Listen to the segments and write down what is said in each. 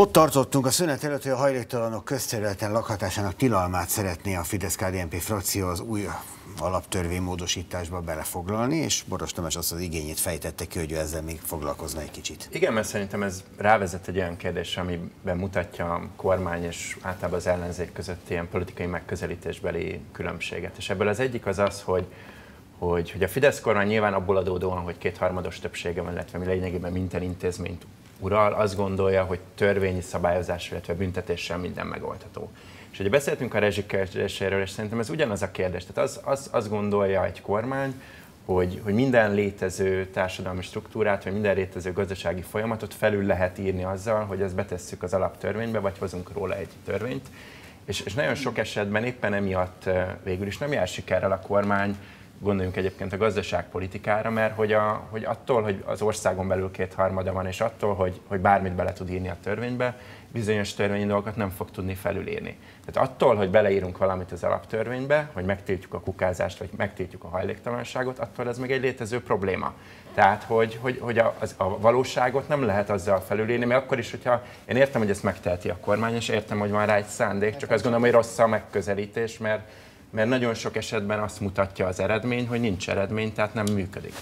Ott tartottunk a szünet előtt, hogy a hajléktalanok közterületen lakhatásának tilalmát szeretné a Fidesz-KDNP frakció az új alaptörvény módosításba belefoglalni, és Boros Tamás azt az igényét fejtette ki, hogy ő ezzel még foglalkozna egy kicsit. Igen, mert szerintem ez rávezet egy olyan kérdés, amiben mutatja a kormány és általában az ellenzék között ilyen politikai megközelítésbeli különbséget. És ebből az egyik az az, hogy hogy, hogy a Fidesz kormány nyilván abból adódóan, hogy kétharmados többsége van, illetve mi lényegében minden intézményt ural, azt gondolja, hogy törvényi szabályozás, illetve büntetéssel minden megoldható. És ugye beszéltünk a rezsikérdéséről, és szerintem ez ugyanaz a kérdés. Tehát az, az, gondolja egy kormány, hogy, hogy minden létező társadalmi struktúrát, vagy minden létező gazdasági folyamatot felül lehet írni azzal, hogy ezt betesszük az alaptörvénybe, vagy hozunk róla egy törvényt. És, és nagyon sok esetben éppen emiatt végül is nem jár sikerrel a kormány, gondoljunk egyébként a gazdaságpolitikára, mert hogy, a, hogy attól, hogy az országon belül kétharmada van, és attól, hogy, hogy bármit bele tud írni a törvénybe, bizonyos törvényi dolgokat nem fog tudni felülírni. Tehát attól, hogy beleírunk valamit az alaptörvénybe, hogy megtiltjuk a kukázást, vagy megtiltjuk a hajléktalanságot, attól ez még egy létező probléma. Tehát, hogy, hogy, hogy a, az, a valóságot nem lehet azzal felülírni, mert akkor is, hogyha én értem, hogy ezt megteheti a kormány, és értem, hogy van rá egy szándék, csak azt gondolom, hogy rossz a megközelítés, mert, mert nagyon sok esetben azt mutatja az eredmény, hogy nincs eredmény, tehát nem működik.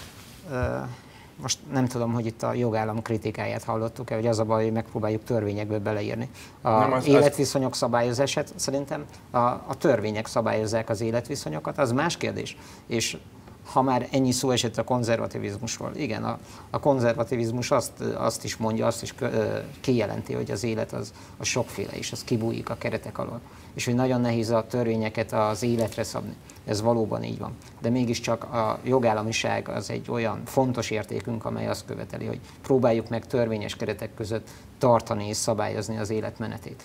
Most nem tudom, hogy itt a jogállam kritikáját hallottuk-e, hogy az a baj, hogy megpróbáljuk törvényekből beleírni. A nem, az, életviszonyok szabályozását szerintem a, a törvények szabályozzák az életviszonyokat, az más kérdés. És ha már ennyi szó esett a konzervativizmusról. Igen, a, a konzervativizmus azt, azt is mondja, azt is kijelenti, hogy az élet az, az sokféle, és az kibújik a keretek alól. És hogy nagyon nehéz a törvényeket az életre szabni. Ez valóban így van. De mégiscsak a jogállamiság az egy olyan fontos értékünk, amely azt követeli, hogy próbáljuk meg törvényes keretek között tartani és szabályozni az életmenetét.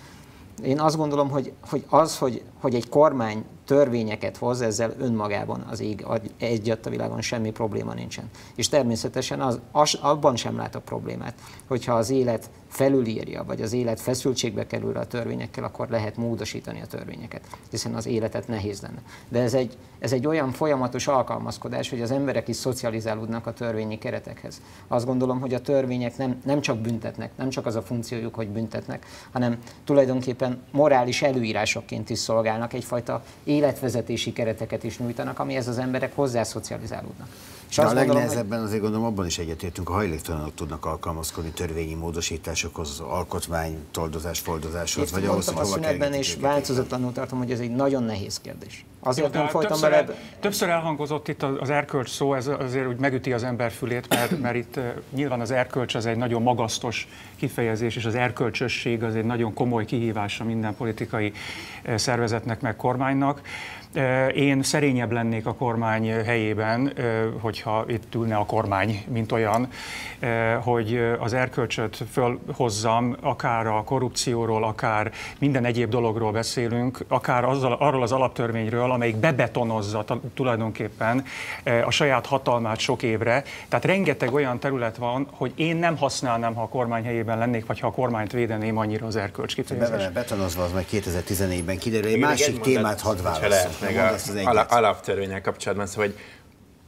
Én azt gondolom, hogy, hogy az, hogy, hogy egy kormány törvényeket hoz, ezzel önmagában az ég egyat a világon semmi probléma nincsen. És természetesen az, az, abban sem látok problémát, hogyha az élet felülírja, vagy az élet feszültségbe kerül a törvényekkel, akkor lehet módosítani a törvényeket, hiszen az életet nehéz lenne. De ez egy, ez egy olyan folyamatos alkalmazkodás, hogy az emberek is szocializálódnak a törvényi keretekhez. Azt gondolom, hogy a törvények nem, nem csak büntetnek, nem csak az a funkciójuk, hogy büntetnek, hanem tulajdonképpen morális előírásokként is szolgálnak, egyfajta életvezetési kereteket is nyújtanak, amihez az emberek hozzászocializálódnak. És De a legnehezebben azért gondolom abban is egyetértünk, a hajléktalanok tudnak alkalmazkodni törvényi módosításokhoz, alkotmány, toldozás, foldozáshoz, vagy ahhoz, hogy hova kell és változatlanul tartom, hogy ez egy nagyon nehéz kérdés. Azért nem folytam többször, bele... Többször elhangozott itt az erkölcs szó, ez azért úgy megüti az ember fülét, mert, mert itt nyilván az erkölcs az egy nagyon magasztos kifejezés, és az erkölcsösség az egy nagyon komoly kihívása minden politikai szervezetnek, meg kormánynak. Én szerényebb lennék a kormány helyében, hogyha itt ülne a kormány, mint olyan, hogy az erkölcsöt fölhozzam, akár a korrupcióról, akár minden egyéb dologról beszélünk, akár azzal, arról az alaptörvényről, amelyik bebetonozza tulajdonképpen a saját hatalmát sok évre. Tehát rengeteg olyan terület van, hogy én nem használnám, ha a kormány helyében lennék, vagy ha a kormányt védeném annyira az erkölcs kifejezés. betonozva az majd 2014-ben kiderül. Egy másik témát hadd válaszol meg a alaptörvényel kapcsolatban, szóval, hogy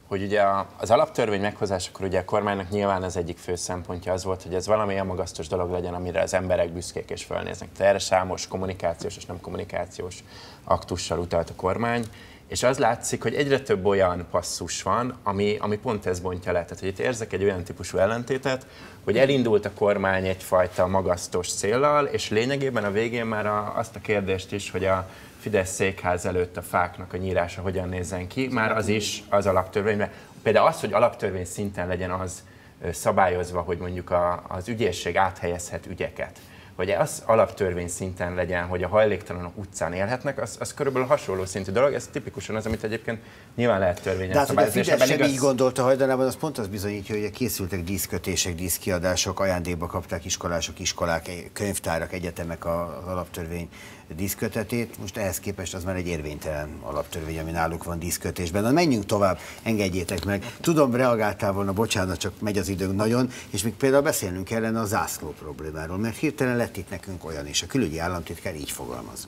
hogy ugye az alaptörvény meghozásakor ugye a kormánynak nyilván az egyik fő szempontja az volt, hogy ez valamilyen magasztos dolog legyen, amire az emberek büszkék és fölnéznek. Tehát erre számos kommunikációs és nem kommunikációs aktussal utalt a kormány, és az látszik, hogy egyre több olyan passzus van, ami, ami pont ez bontja le. Tehát, hogy itt érzek egy olyan típusú ellentétet, hogy elindult a kormány egyfajta magasztos céllal, és lényegében a végén már a, azt a kérdést is, hogy a Fidesz székház előtt a fáknak a nyírása hogyan nézzen ki, már az is az alaptörvényben. Például az, hogy alaptörvény szinten legyen az szabályozva, hogy mondjuk a, az ügyészség áthelyezhet ügyeket hogy az alaptörvény szinten legyen, hogy a hajléktalanok utcán élhetnek, az, az körülbelül hasonló szintű dolog. Ez tipikusan az, amit egyébként nyilván lehet törvényen De hát, hogy a Fidesz sem igaz... így gondolta hajdanában, az pont az bizonyítja, hogy készültek díszkötések, díszkiadások, ajándékba kapták iskolások, iskolák, könyvtárak, egyetemek az alaptörvény díszkötetét, most ehhez képest az már egy érvénytelen alaptörvény, ami náluk van díszkötésben. Na menjünk tovább, engedjétek meg. Tudom, reagáltál volna, bocsánat, csak megy az időnk nagyon, és még például beszélnünk kellene a zászló problémáról, mert hirtelen lett itt nekünk olyan, és a külügyi államtitkár így fogalmaz.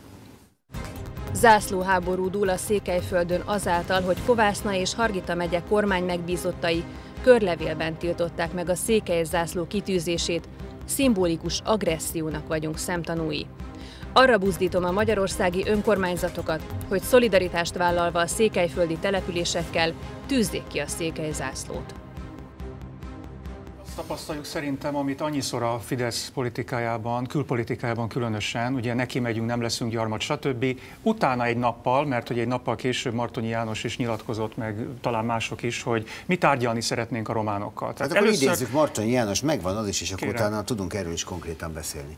Zászlóháború dúl a Székelyföldön azáltal, hogy Kovászna és Hargita megye kormány megbízottai körlevélben tiltották meg a székely zászló kitűzését, szimbolikus agressziónak vagyunk szemtanúi. Arra buzdítom a magyarországi önkormányzatokat, hogy szolidaritást vállalva a székelyföldi településekkel tűzzék ki a székely zászlót tapasztaljuk szerintem, amit annyiszor a Fidesz politikájában, külpolitikájában különösen, ugye neki megyünk, nem leszünk gyarmat, stb. Utána egy nappal, mert hogy egy nappal később Martonyi János is nyilatkozott, meg talán mások is, hogy mi tárgyalni szeretnénk a románokkal. Tehát hát először... idézzük, Martonyi János megvan az is, és akkor Kérem. utána tudunk erről is konkrétan beszélni.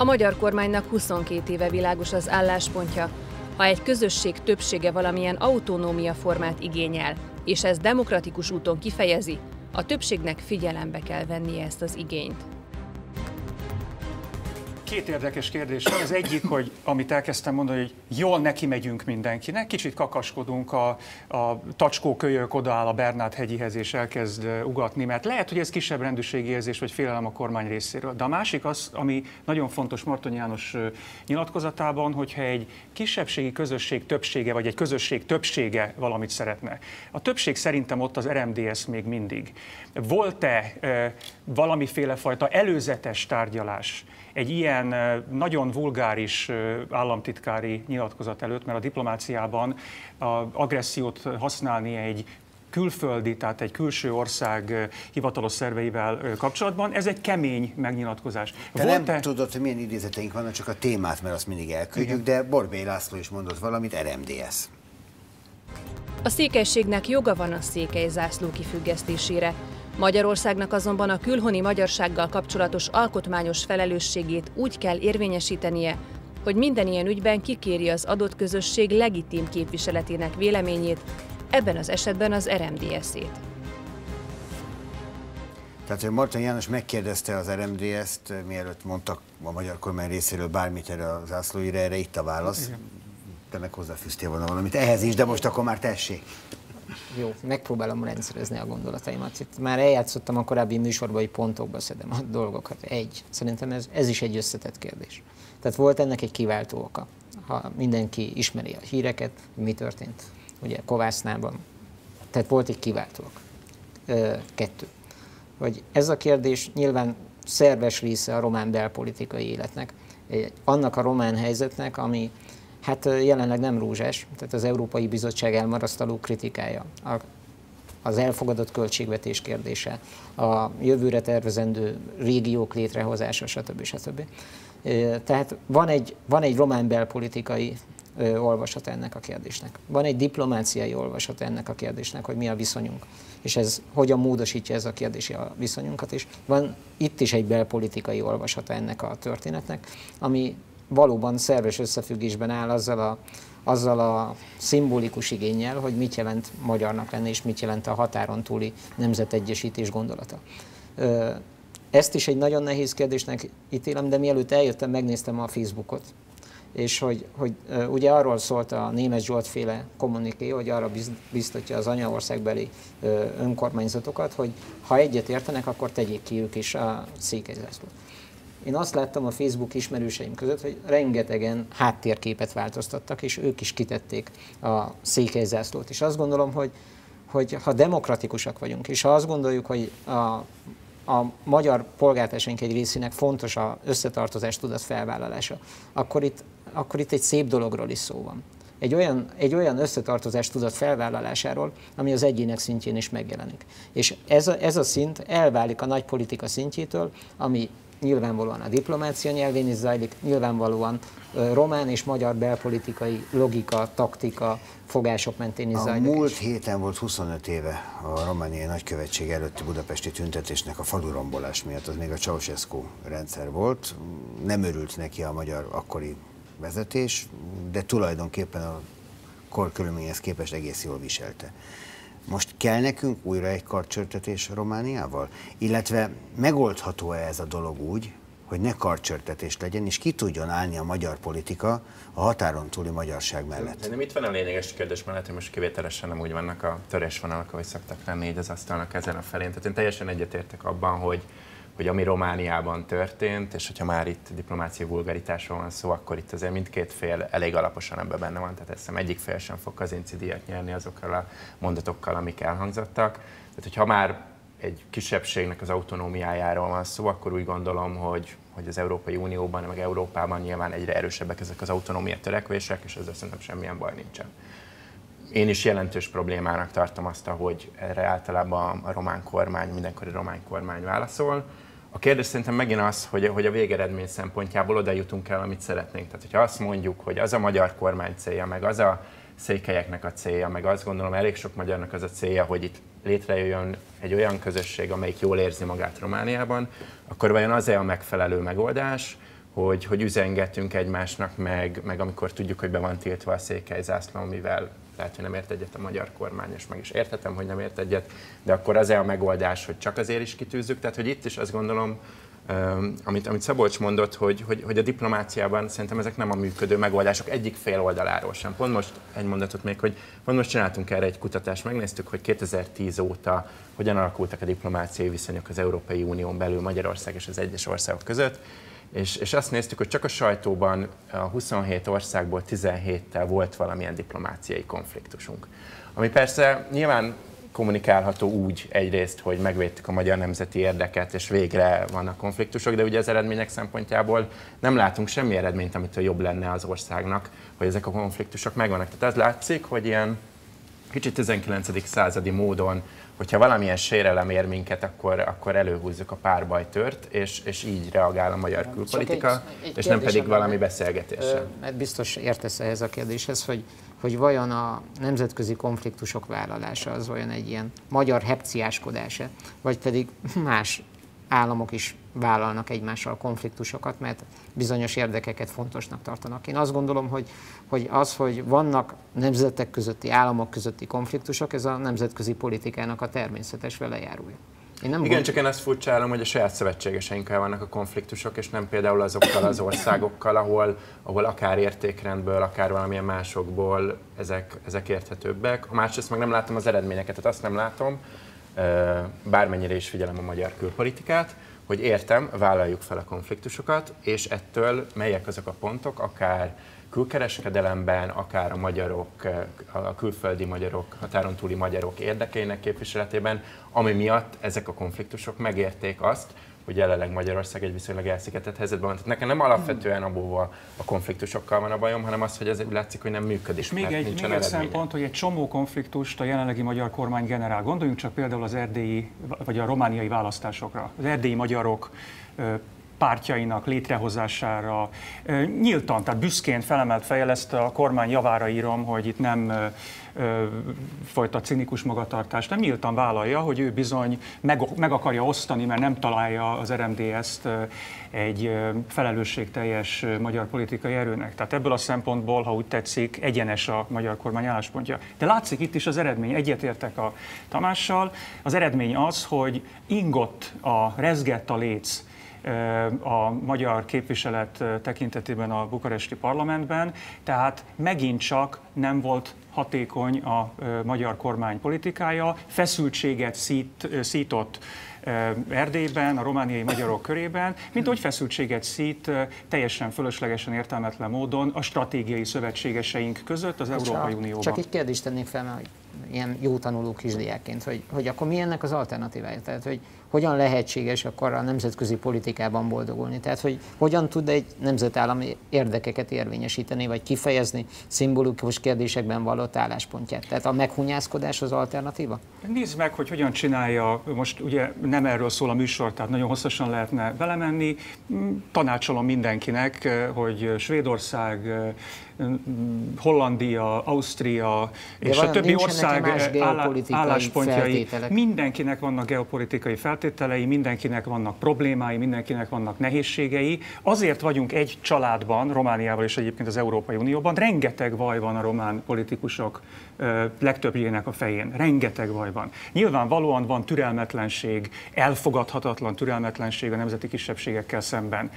A magyar kormánynak 22 éve világos az álláspontja, ha egy közösség többsége valamilyen autonómia formát igényel, és ez demokratikus úton kifejezi, a többségnek figyelembe kell vennie ezt az igényt. Két érdekes kérdés. Az egyik, hogy amit elkezdtem mondani, hogy jól neki megyünk mindenkinek, kicsit kakaskodunk, a, a tacskó kölyök odaáll a Bernát hegyihez és elkezd ugatni, mert lehet, hogy ez kisebb rendűségi érzés vagy félelem a kormány részéről. De a másik az, ami nagyon fontos Marton János nyilatkozatában, hogyha egy kisebbségi közösség többsége, vagy egy közösség többsége valamit szeretne. A többség szerintem ott az RMDS még mindig. Volt-e e, valamiféle fajta előzetes tárgyalás egy ilyen nagyon vulgáris államtitkári nyilatkozat előtt, mert a diplomáciában a agressziót használni egy külföldi, tehát egy külső ország hivatalos szerveivel kapcsolatban. Ez egy kemény megnyilatkozás. Te Volt nem -e... tudod, hogy milyen idézeteink vannak, csak a témát, mert azt mindig elküldjük, de Borbély László is mondott valamit, RMDS. A székelységnek joga van a székely zászló kifüggesztésére. Magyarországnak azonban a külhoni magyarsággal kapcsolatos alkotmányos felelősségét úgy kell érvényesítenie, hogy minden ilyen ügyben kikéri az adott közösség legitim képviseletének véleményét, ebben az esetben az RMDS-ét. Tehát, hogy Martin János megkérdezte az RMDS-t, mielőtt mondtak a magyar kormány részéről bármit erre az zászlóira, erre itt a válasz. Igen. Te meg hozzáfűztél volna valamit ehhez is, de most akkor már tessék. Jó, megpróbálom rendszerezni a gondolataimat. Itt már eljátszottam a korábbi műsorban, hogy pontokba szedem a dolgokat. Egy. Szerintem ez, ez is egy összetett kérdés. Tehát volt ennek egy kiváltó oka. Ha mindenki ismeri a híreket, mi történt ugye Kovásznában. Tehát volt egy kiváltó ok. Kettő. Hogy ez a kérdés nyilván szerves része a román belpolitikai életnek. Annak a román helyzetnek, ami Hát jelenleg nem rózsás, tehát az Európai Bizottság elmarasztaló kritikája, a, az elfogadott költségvetés kérdése, a jövőre tervezendő régiók létrehozása, stb. stb. Tehát van egy, van egy román belpolitikai olvasat ennek a kérdésnek. Van egy diplomáciai olvasat ennek a kérdésnek, hogy mi a viszonyunk, és ez hogyan módosítja ez a kérdés a viszonyunkat, és van itt is egy belpolitikai olvasata ennek a történetnek, ami valóban szerves összefüggésben áll azzal a, azzal a szimbolikus igényel, hogy mit jelent magyarnak lenni, és mit jelent a határon túli nemzetegyesítés gondolata. Ezt is egy nagyon nehéz kérdésnek ítélem, de mielőtt eljöttem, megnéztem a Facebookot, és hogy, hogy ugye arról szólt a német Zsolt féle kommuniké, hogy arra biztatja az anyaországbeli önkormányzatokat, hogy ha egyet értenek, akkor tegyék ki ők is a székelyzászlót. Én azt láttam a Facebook ismerőseim között, hogy rengetegen háttérképet változtattak, és ők is kitették a székelyzászlót. És azt gondolom, hogy, hogy ha demokratikusak vagyunk, és ha azt gondoljuk, hogy a, a magyar polgártársaink egy részének fontos a összetartozás tudat felvállalása, akkor itt, akkor itt egy szép dologról is szó van. Egy olyan, egy olyan összetartozás tudat felvállalásáról, ami az egyének szintjén is megjelenik. És ez a, ez a szint elválik a nagy politika szintjétől, ami nyilvánvalóan a diplomácia nyelvén is zajlik, nyilvánvalóan román és magyar belpolitikai logika, taktika, fogások mentén is a zajlik. Múlt héten volt 25 éve a romániai nagykövetség előtti budapesti tüntetésnek a falurombolás miatt, az még a Ceausescu rendszer volt. Nem örült neki a magyar akkori vezetés, de tulajdonképpen a korkörülményhez képest egész jól viselte. Most kell nekünk újra egy karcsörtetés Romániával? Illetve megoldható-e ez a dolog úgy, hogy ne karcsörtetés legyen, és ki tudjon állni a magyar politika a határon túli magyarság mellett? De itt van a lényeges kérdés, mert hogy most kivételesen nem úgy vannak a törésvonalak, ahogy szoktak lenni így az asztalnak ezen a felén. Tehát én teljesen egyetértek abban, hogy hogy ami Romániában történt, és hogyha már itt diplomáciai vulgaritásról van szó, akkor itt azért mindkét fél elég alaposan ebbe benne van, tehát ezt egyik fél sem fog az incidiát nyerni azokkal a mondatokkal, amik elhangzottak. Tehát, hogyha már egy kisebbségnek az autonómiájáról van szó, akkor úgy gondolom, hogy, hogy az Európai Unióban, meg Európában nyilván egyre erősebbek ezek az autonómia törekvések, és ezzel szerintem semmilyen baj nincsen. Én is jelentős problémának tartom azt, hogy erre általában a román kormány, mindenkori román kormány válaszol. A kérdés szerintem megint az, hogy, hogy a végeredmény szempontjából oda jutunk el, amit szeretnénk. Tehát, hogyha azt mondjuk, hogy az a magyar kormány célja, meg az a székelyeknek a célja, meg azt gondolom elég sok magyarnak az a célja, hogy itt létrejöjjön egy olyan közösség, amelyik jól érzi magát Romániában, akkor vajon az-e a megfelelő megoldás, hogy, hogy üzengetünk egymásnak, meg, meg amikor tudjuk, hogy be van tiltva a székely zászló, amivel lehet, hogy nem ért egyet a magyar kormány, és meg is érthetem, hogy nem ért egyet, de akkor az-e a megoldás, hogy csak azért is kitűzzük? Tehát, hogy itt is azt gondolom, amit, amit Szabolcs mondott, hogy, hogy, hogy a diplomáciában szerintem ezek nem a működő megoldások egyik fél oldaláról sem. Pont most egy mondatot még, hogy pont most csináltunk erre egy kutatást, megnéztük, hogy 2010 óta hogyan alakultak a diplomáciai viszonyok az Európai Unión belül Magyarország és az egyes országok között, és, és azt néztük, hogy csak a sajtóban a 27 országból 17-tel volt valamilyen diplomáciai konfliktusunk. Ami persze nyilván kommunikálható úgy egyrészt, hogy megvédtük a magyar nemzeti érdeket, és végre vannak konfliktusok, de ugye az eredmények szempontjából nem látunk semmi eredményt, amitől jobb lenne az országnak, hogy ezek a konfliktusok megvannak. Tehát az látszik, hogy ilyen kicsit 19. századi módon, hogyha valamilyen sérelem ér minket, akkor, akkor előhúzzuk a párbajtört, és, és így reagál a magyar külpolitika, egy, egy és nem pedig valami beszélgetéssel. Mert biztos értesz ehhez a kérdéshez, hogy hogy vajon a nemzetközi konfliktusok vállalása az olyan egy ilyen magyar hepciáskodása, vagy pedig más államok is vállalnak egymással konfliktusokat, mert bizonyos érdekeket fontosnak tartanak. Én azt gondolom, hogy, hogy az, hogy vannak nemzetek közötti, államok közötti konfliktusok, ez a nemzetközi politikának a természetes velejárója. Én nem Igen, gond... csak én azt furcsálom, hogy a saját szövetségeseinkkel vannak a konfliktusok, és nem például azokkal az országokkal, ahol, ahol akár értékrendből, akár valamilyen másokból ezek, ezek érthetőbbek. A másrészt meg nem látom az eredményeket, tehát azt nem látom, bármennyire is figyelem a magyar külpolitikát, hogy értem, vállaljuk fel a konfliktusokat, és ettől melyek azok a pontok, akár külkereskedelemben, akár a magyarok, a külföldi magyarok, határon túli magyarok érdekeinek képviseletében, ami miatt ezek a konfliktusok megérték azt, hogy jelenleg Magyarország egy viszonylag elszigetett helyzetben van. Tehát nekem nem alapvetően abból a konfliktusokkal van a bajom, hanem az, hogy ez látszik, hogy nem működik. És még egy, még egy szempont, hogy egy csomó konfliktust a jelenlegi magyar kormány generál. Gondoljunk csak például az erdélyi, vagy a romániai választásokra. Az erdélyi magyarok pártjainak létrehozására. Nyíltan, tehát büszkén felemelt fejjel ezt a kormány javára írom, hogy itt nem folytat cinikus magatartást, nem nyíltan vállalja, hogy ő bizony meg, meg akarja osztani, mert nem találja az RMDS-t egy felelősségteljes magyar politikai erőnek. Tehát ebből a szempontból, ha úgy tetszik, egyenes a magyar kormány álláspontja. De látszik itt is az eredmény, egyetértek a Tamással. Az eredmény az, hogy ingott a rezgett a léc a magyar képviselet tekintetében a bukaresti parlamentben, tehát megint csak nem volt hatékony a magyar kormány politikája, feszültséget szít, szított Erdélyben, a romániai magyarok körében, mint hogy feszültséget szít teljesen fölöslegesen értelmetlen módon a stratégiai szövetségeseink között az Európai Unióban. Csak egy kérdést tennék fel, mert ilyen jó tanuló kisdiákként, hogy, hogy akkor mi ennek az alternatívája? Tehát, hogy hogyan lehetséges akkor a nemzetközi politikában boldogulni? Tehát, hogy hogyan tud egy nemzetállam érdekeket érvényesíteni, vagy kifejezni szimbolikus kérdésekben való álláspontját? Tehát a meghunyászkodás az alternatíva? Nézd meg, hogy hogyan csinálja, most ugye nem erről szól a műsor, tehát nagyon hosszasan lehetne belemenni. Tanácsolom mindenkinek, hogy Svédország, Hollandia, Ausztria és a többi ország álláspontjai, mindenkinek vannak geopolitikai feltételei, mindenkinek vannak problémái, mindenkinek vannak nehézségei. Azért vagyunk egy családban, Romániával és egyébként az Európai Unióban, rengeteg vaj van a román politikusok legtöbbjének a fején. Rengeteg vaj van. Nyilvánvalóan van türelmetlenség, elfogadhatatlan türelmetlenség a nemzeti kisebbségekkel szemben.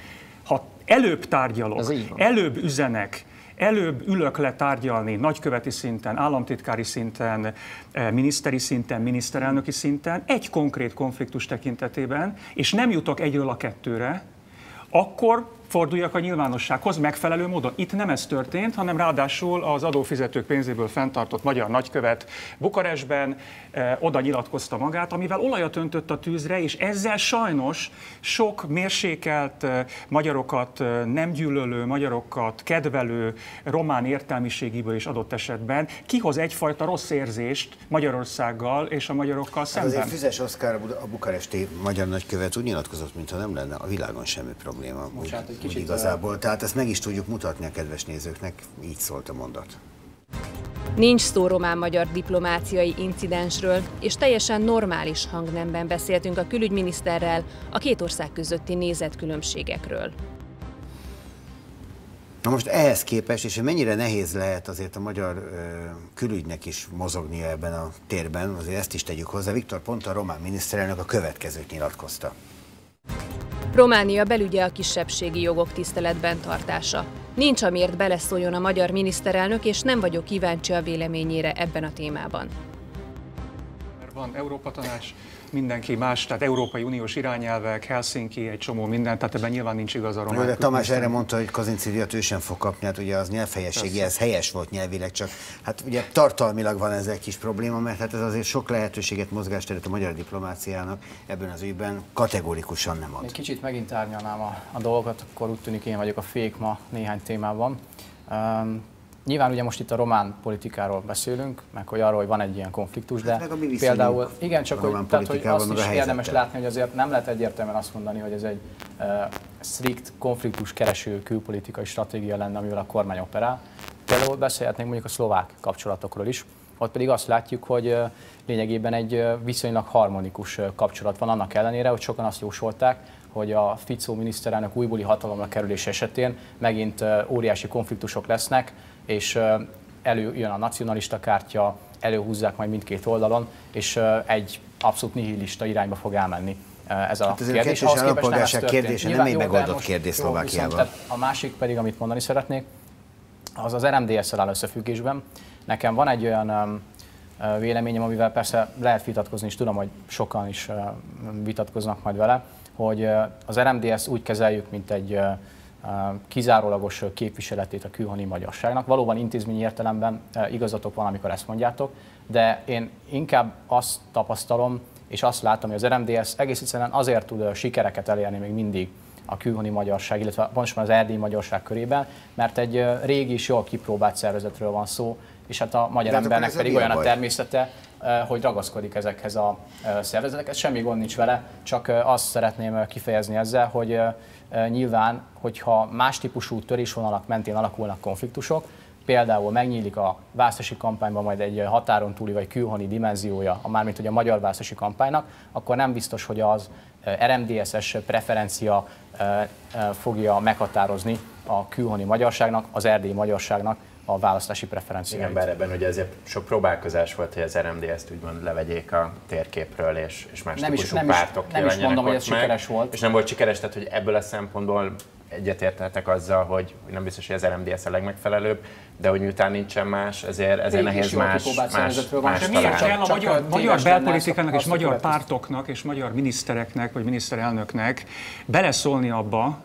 Ha előbb tárgyalok, előbb üzenek, Előbb ülök le tárgyalni nagyköveti szinten, államtitkári szinten, eh, miniszteri szinten, miniszterelnöki szinten, egy konkrét konfliktus tekintetében, és nem jutok egyről a kettőre, akkor forduljak a nyilvánossághoz megfelelő módon. Itt nem ez történt, hanem ráadásul az adófizetők pénzéből fenntartott magyar nagykövet Bukarestben eh, oda nyilatkozta magát, amivel olajat öntött a tűzre, és ezzel sajnos sok mérsékelt eh, magyarokat eh, nem gyűlölő, magyarokat kedvelő román értelmiségiből is adott esetben kihoz egyfajta rossz érzést Magyarországgal és a magyarokkal szemben. Hát azért Füzes Oszkár a bukaresti magyar nagykövet úgy nyilatkozott, mintha nem lenne a világon semmi probléma. Bocsánat, úgy, úgy igazából. Tehát ezt meg is tudjuk mutatni a kedves nézőknek, így szólt a mondat. Nincs szó román-magyar diplomáciai incidensről, és teljesen normális hangnemben beszéltünk a külügyminiszterrel a két ország közötti nézetkülönbségekről. Na most ehhez képest, és mennyire nehéz lehet azért a magyar ö, külügynek is mozognia ebben a térben, azért ezt is tegyük hozzá. Viktor Ponta, a román miniszterelnök a következőt nyilatkozta. Románia belügye a kisebbségi jogok tiszteletben tartása. Nincs amiért beleszóljon a magyar miniszterelnök, és nem vagyok kíváncsi a véleményére ebben a témában. Van Európa Tanács, mindenki más, tehát Európai Uniós irányelvek, Helsinki, egy csomó minden, tehát ebben nyilván nincs igaz a román. De Tamás erre mondta, hogy Kazinci díjat ő sem fog kapni, hát ugye az nyelvhelyességi, ez helyes volt nyelvileg, csak hát ugye tartalmilag van ez egy kis probléma, mert hát ez azért sok lehetőséget, mozgásteret a magyar diplomáciának ebben az ügyben kategórikusan nem ad. Egy kicsit megint árnyalnám a, a dolgot, akkor úgy tűnik én vagyok a fék ma néhány témában. Um, Nyilván ugye most itt a román politikáról beszélünk, meg hogy arról, hogy van egy ilyen konfliktus, de hát például, igen, csak hogy, tehát, hogy azt is érdemes látni, hogy azért nem lehet egyértelműen azt mondani, hogy ez egy uh, strikt konfliktus kereső külpolitikai stratégia lenne, amivel a kormány operál. Például beszélhetnénk mondjuk a szlovák kapcsolatokról is, ott pedig azt látjuk, hogy lényegében egy viszonylag harmonikus kapcsolat van annak ellenére, hogy sokan azt jósolták, hogy a Ficó miniszterelnök újbóli hatalomra kerülés esetén megint óriási konfliktusok lesznek, és előjön a nacionalista kártya, előhúzzák majd mindkét oldalon, és egy abszolút nihilista irányba fog elmenni ez a hát ez kérdés. A állampolgárság kérdése Nyilván, nem egy megoldott kérdés Szlovákiában. A másik pedig, amit mondani szeretnék, az az RMDS-szel áll összefüggésben. Nekem van egy olyan véleményem, amivel persze lehet vitatkozni, és tudom, hogy sokan is vitatkoznak majd vele, hogy az RMDS úgy kezeljük, mint egy kizárólagos képviseletét a külhoni magyarságnak. Valóban intézményi értelemben igazatok van, amikor ezt mondjátok, de én inkább azt tapasztalom, és azt látom, hogy az RMDS egész egyszerűen azért tud sikereket elérni még mindig a külhoni magyarság, illetve pontosan az erdélyi magyarság körében, mert egy régi és jól kipróbált szervezetről van szó, és hát a magyar hát embernek pedig olyan a természete, hogy ragaszkodik ezekhez a szervezetekhez. Semmi gond nincs vele, csak azt szeretném kifejezni ezzel, hogy nyilván, hogyha más típusú törésvonalak mentén alakulnak konfliktusok, például megnyílik a választási kampányban majd egy határon túli vagy külhoni dimenziója, a mármint hogy a magyar választási kampánynak, akkor nem biztos, hogy az RMDSS preferencia fogja meghatározni a külhoni magyarságnak, az erdélyi magyarságnak a választási preferenciáit. Igen, bár ebben ugye azért sok próbálkozás volt, hogy az RMDS-t úgymond levegyék a térképről, és, és más nem is, nem pártok is, Nem is mondom, hogy ez meg, sikeres volt. És nem volt sikeres, tehát hogy ebből a szempontból egyetértettek azzal, hogy nem biztos, hogy az RMDS a legmegfelelőbb, de hogy miután nincsen más, ezért, ezért nehéz más, más, más, más Miért kell a magyar, magyar belpolitikának és magyar pártoknak és magyar minisztereknek vagy miniszterelnöknek beleszólni abba,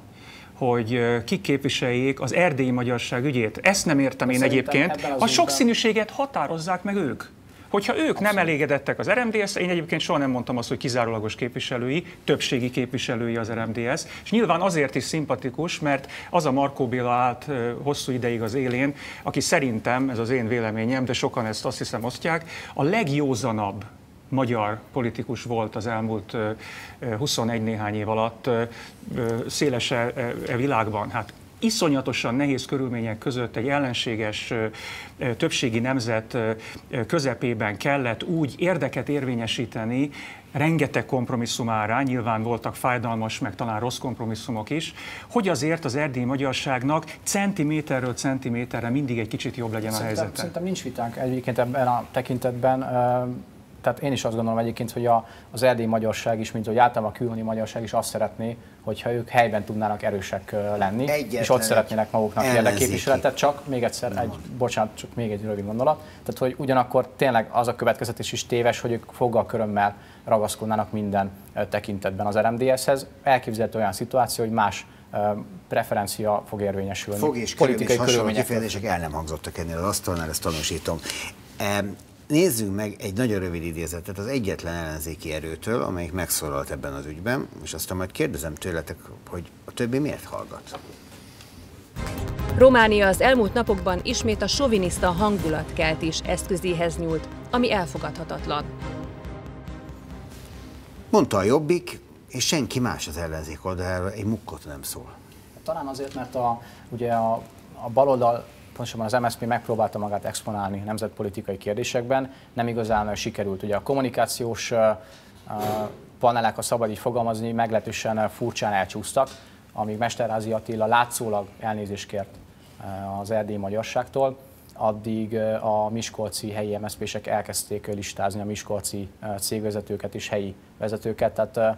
hogy kik képviseljék az erdélyi magyarság ügyét. Ezt nem értem én egyébként. A sokszínűséget határozzák meg ők. Hogyha ők Abszolút. nem elégedettek az RMDS, én egyébként soha nem mondtam azt, hogy kizárólagos képviselői, többségi képviselői az RMDS, és nyilván azért is szimpatikus, mert az a Markó Béla állt hosszú ideig az élén, aki szerintem, ez az én véleményem, de sokan ezt azt hiszem osztják, a legjózanabb magyar politikus volt az elmúlt 21 néhány év alatt széles e, világban. Hát iszonyatosan nehéz körülmények között egy ellenséges többségi nemzet közepében kellett úgy érdeket érvényesíteni, rengeteg kompromisszum árán, nyilván voltak fájdalmas, meg talán rossz kompromisszumok is, hogy azért az erdélyi magyarságnak centiméterről centiméterre mindig egy kicsit jobb legyen szerintem, a helyzete. Szerintem nincs vitánk egyébként ebben a tekintetben tehát én is azt gondolom egyébként, hogy a, az erdélyi magyarság is, mint hogy általában a külhoni magyarság is azt szeretné, hogyha ők helyben tudnának erősek lenni, Egyetlen és ott szeretnének maguknak érdekképviseletet, csak még egyszer, egy, bocsánat, csak még egy rövid gondolat, tehát hogy ugyanakkor tényleg az a következetés is téves, hogy ők foggal körömmel ragaszkodnának minden tekintetben az RMDS-hez. Elképzelhető olyan szituáció, hogy más preferencia fog érvényesülni. Fog és politikai és hasonló kifejezések el nem hangzottak ennél az asztalnál, ezt tanúsítom. Nézzünk meg egy nagyon rövid idézetet az egyetlen ellenzéki erőtől, amelyik megszólalt ebben az ügyben, és aztán majd kérdezem tőletek, hogy a többi miért hallgat. Románia az elmúlt napokban ismét a soviniszta hangulatkeltés eszközéhez nyúlt, ami elfogadhatatlan. Mondta a Jobbik, és senki más az ellenzék oldalára egy mukkot nem szól. Talán azért, mert a, ugye a, a baloldal pontosabban az MSZP megpróbálta magát exponálni nemzetpolitikai kérdésekben, nem igazán sikerült. Ugye a kommunikációs panelek, a szabad így fogalmazni, meglehetősen furcsán elcsúsztak, amíg Mesterházi Attila látszólag elnézést kért az erdélyi magyarságtól, addig a miskolci helyi MSZP-sek elkezdték listázni a miskolci cégvezetőket és helyi vezetőket, tehát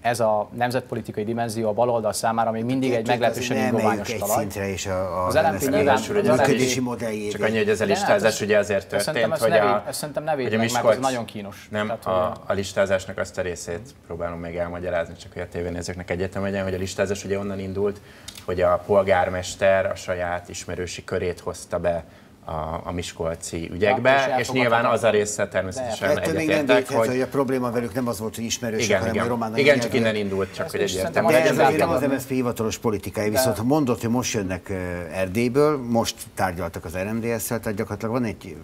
ez a nemzetpolitikai dimenzió a baloldal számára még mindig egy meglehetősen ingoványos talaj. szintre és a, a az LNP nyilván működési modelljét. Csak annyi, hogy ez a listázás ugye azért történt, hogy a, szerintem ne védj meg, mert ez nagyon kínos. Nem, a, a listázásnak azt a részét próbálom még elmagyarázni, csak hogy a tévénézőknek egyetem legyen, hogy a listázás ugye onnan indult, hogy a polgármester a saját ismerősi körét hozta be a, a Miskolci ügyekbe, és nyilván az a része természetesen egyetértek, hogy... hogy... a probléma velük nem az volt, hogy ismerősök, igen, hanem igen. a román Igen, csak innen indult, csak hogy egyértelmű. De ez nem az MSZP hivatalos politikai, viszont mondott, hogy most jönnek Erdélyből, most tárgyaltak az RMDS-szel, tehát gyakorlatilag van egy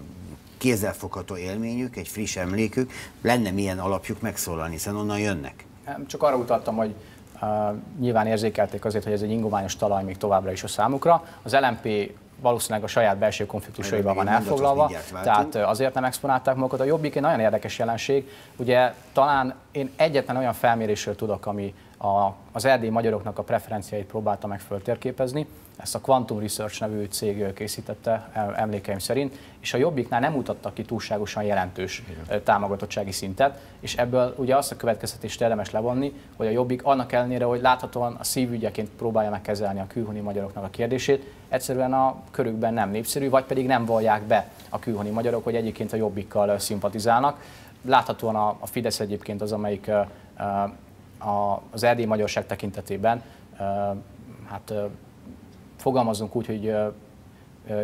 kézzelfogható élményük, egy friss emlékük, lenne milyen alapjuk megszólalni, hiszen onnan jönnek. Csak arra utaltam, hogy uh, nyilván érzékelték azért, hogy ez egy ingoványos talaj még továbbra is a számukra. Az LMP valószínűleg a saját belső konfliktusaival van elfoglalva, tehát azért nem exponálták magukat. A Jobbik egy nagyon érdekes jelenség. Ugye talán én egyetlen olyan felmérésről tudok, ami a, az erdélyi magyaroknak a preferenciáit próbálta meg föltérképezni. Ezt a Quantum Research nevű cég készítette emlékeim szerint, és a Jobbiknál nem mutattak ki túlságosan jelentős Igen. támogatottsági szintet, és ebből ugye azt a következtetést érdemes levonni, hogy a Jobbik annak ellenére, hogy láthatóan a szívügyeként próbálja megkezelni a külhoni magyaroknak a kérdését, egyszerűen a körükben nem népszerű, vagy pedig nem vallják be a külhoni magyarok, hogy egyébként a Jobbikkal szimpatizálnak. Láthatóan a, a Fidesz egyébként az, amelyik a, az erdélyi magyarság tekintetében hát fogalmazunk úgy, hogy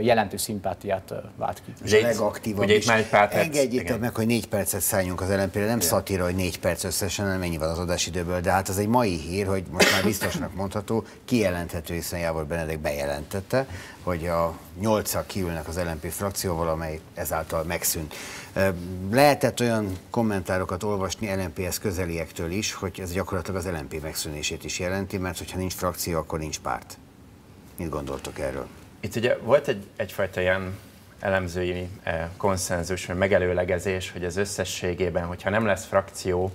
jelentős szimpátiát vált ki. Ugye legaktívabb ugye is. Engedjétek meg, hogy négy percet szálljunk az lmp nem szatíra, hogy négy perc összesen, nem mennyi van az adásidőből, de hát az egy mai hír, hogy most már biztosnak mondható, kijelenthető, hiszen Jávor Benedek bejelentette, hogy a nyolcak kiülnek az LNP frakcióval, amely ezáltal megszűnt. Lehetett olyan kommentárokat olvasni LNP-hez közeliektől is, hogy ez gyakorlatilag az LNP megszűnését is jelenti, mert hogyha nincs frakció, akkor nincs párt. Mit gondoltok erről? Itt ugye volt egy, egyfajta ilyen elemzői eh, konszenzus, vagy megelőlegezés, hogy az összességében, hogyha nem lesz frakció,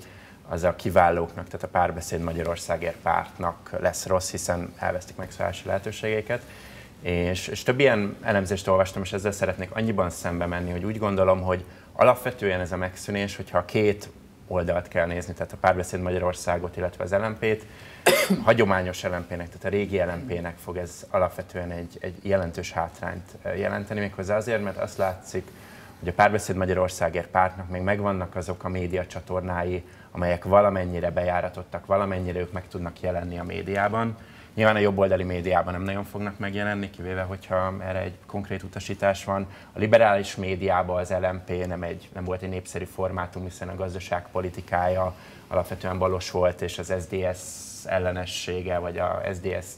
az a kiválóknak, tehát a párbeszéd Magyarországért pártnak lesz rossz, hiszen elvesztik megszólási lehetőségeiket. És, és több ilyen elemzést olvastam, és ezzel szeretnék annyiban szembe menni, hogy úgy gondolom, hogy alapvetően ez a megszűnés, hogyha a két oldalt kell nézni, tehát a párbeszéd Magyarországot, illetve az LMP-t, hagyományos LMP-nek, tehát a régi LMP-nek fog ez alapvetően egy, egy jelentős hátrányt eh, jelenteni, méghozzá azért, mert azt látszik, hogy a Párbeszéd Magyarországért pártnak még megvannak azok a média csatornái, amelyek valamennyire bejáratottak, valamennyire ők meg tudnak jelenni a médiában. Nyilván a jobboldali médiában nem nagyon fognak megjelenni, kivéve, hogyha erre egy konkrét utasítás van. A liberális médiában az LMP nem, egy, nem volt egy népszerű formátum, hiszen a gazdaságpolitikája alapvetően balos volt, és az SDS ellenessége, vagy a SDS-t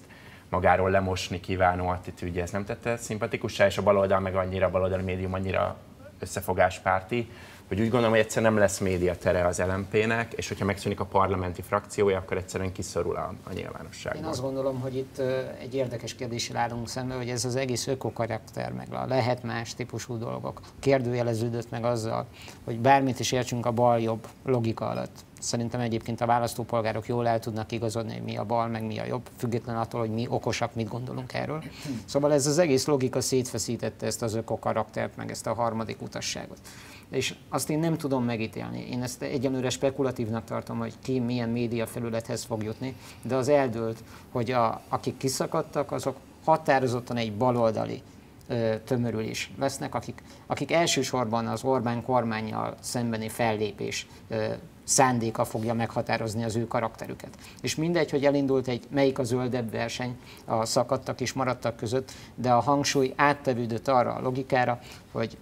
magáról lemosni kívánó attitűdje, ez nem tette szimpatikussá, és a baloldal meg annyira, a baloldali médium annyira összefogáspárti, hogy úgy gondolom, hogy egyszer nem lesz médiatere az LMP-nek, és hogyha megszűnik a parlamenti frakciója, akkor egyszerűen kiszorul a, a nyilvánosságban. Én azt gondolom, hogy itt egy érdekes kérdéssel állunk szembe, hogy ez az egész ökokarakter, meg a lehet más típusú dolgok kérdőjeleződött meg azzal, hogy bármit is értsünk a bal-jobb logika alatt. Szerintem egyébként a választópolgárok jól el tudnak igazodni, hogy mi a bal, meg mi a jobb, független attól, hogy mi okosak, mit gondolunk erről. Szóval ez az egész logika szétfeszítette ezt az ökokaraktert, meg ezt a harmadik utasságot. És azt én nem tudom megítélni. Én ezt egyenlőre spekulatívnak tartom, hogy ki milyen média felülethez fog jutni, de az eldőlt, hogy a, akik kiszakadtak, azok határozottan egy baloldali tömörülés lesznek, akik, akik elsősorban az Orbán kormányjal szembeni fellépés szándéka fogja meghatározni az ő karakterüket. És mindegy, hogy elindult egy melyik a zöldebb verseny a szakadtak és maradtak között, de a hangsúly áttevődött arra a logikára, hogy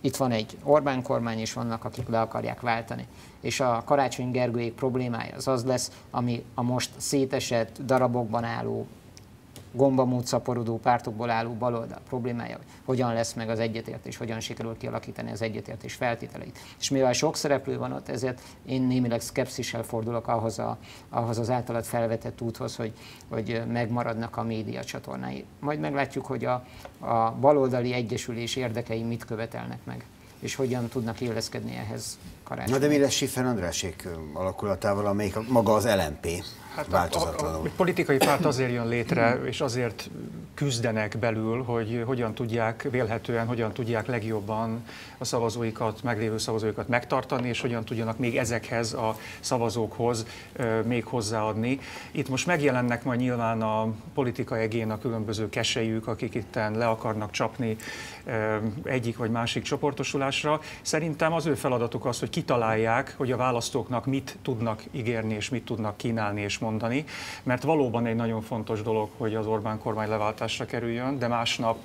itt van egy Orbán kormány, és vannak, akik le akarják váltani. És a Karácsony Gergőjék problémája az az lesz, ami a most szétesett darabokban álló gombamód szaporodó pártokból álló baloldal problémája, hogy hogyan lesz meg az egyetértés, hogyan sikerül kialakítani az egyetértés feltételeit. És mivel sok szereplő van ott, ezért én némileg szkepszissel fordulok ahhoz, a, ahhoz az általad felvetett úthoz, hogy, hogy megmaradnak a média csatornái. Majd meglátjuk, hogy a, a baloldali egyesülés érdekei mit követelnek meg és hogyan tudnak illeszkedni ehhez karácsony. Na de mi lesz Siffer Andrásék alakulatával, amelyik maga az LMP? Hát változatlanul. A, a, a politikai párt azért jön létre, és azért küzdenek belül, hogy hogyan tudják, vélhetően hogyan tudják legjobban a szavazóikat, meglévő szavazóikat megtartani, és hogyan tudjanak még ezekhez a szavazókhoz még hozzáadni. Itt most megjelennek majd nyilván a politika egén a különböző kesejük, akik itten le akarnak csapni egyik vagy másik csoportosulásra. Szerintem az ő feladatuk az, hogy kitalálják, hogy a választóknak mit tudnak ígérni, és mit tudnak kínálni és mondani, mert valóban egy nagyon fontos dolog, hogy az Orbán kormány leváltásra kerüljön, de másnap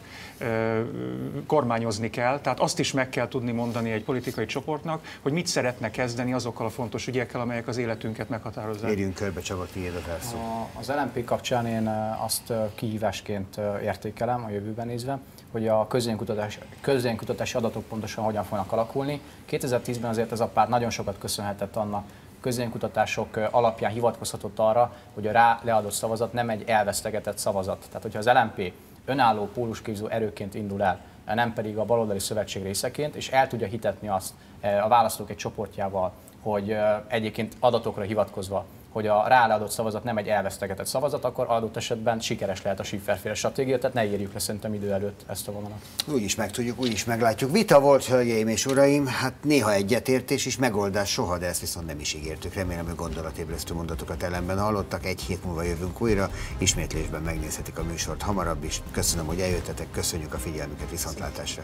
kormányozni kell, tehát azt is meg kell tudni mondani egy politikai csoportnak, hogy mit szeretne kezdeni azokkal a fontos ügyekkel, amelyek az életünket meghatározzák. Érjünk körbe, Csaba, tiéd a felszó. Az LNP kapcsán én azt kihívásként értékelem a jövőben nézve, hogy a közénkutatás, közénkutatási adatok pontosan hogyan fognak alakulni. 2010-ben azért ez a párt nagyon sokat köszönhetett annak, közénkutatások alapján hivatkozhatott arra, hogy a rá leadott szavazat nem egy elvesztegetett szavazat. Tehát, hogyha az LMP önálló pólusképző erőként indul el, nem pedig a baloldali szövetség részeként, és el tudja hitetni azt a választók egy csoportjával, hogy egyébként adatokra hivatkozva hogy a ráadott szavazat nem egy elvesztegetett szavazat, akkor adott esetben sikeres lehet a Schifferféle stratégia, tehát ne írjuk le szerintem idő előtt ezt a vonalat. Úgy is megtudjuk, úgy is meglátjuk. Vita volt, hölgyeim és uraim, hát néha egyetértés és megoldás soha, de ezt viszont nem is ígértük. Remélem, hogy gondolatébresztő mondatokat ellenben hallottak. Egy hét múlva jövünk újra, ismétlésben megnézhetik a műsort hamarabb is. Köszönöm, hogy eljöttetek, köszönjük a figyelmüket, viszontlátásra.